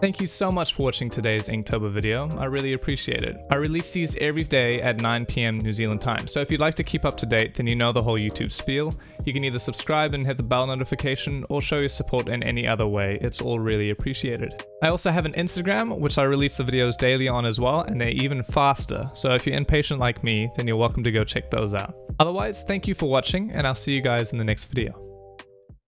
Thank you so much for watching today's Inktober video, I really appreciate it. I release these every day at 9pm New Zealand time, so if you'd like to keep up to date then you know the whole YouTube spiel, you can either subscribe and hit the bell notification or show your support in any other way, it's all really appreciated. I also have an Instagram, which I release the videos daily on as well, and they're even faster, so if you're impatient like me, then you're welcome to go check those out. Otherwise, thank you for watching, and I'll see you guys in the next video.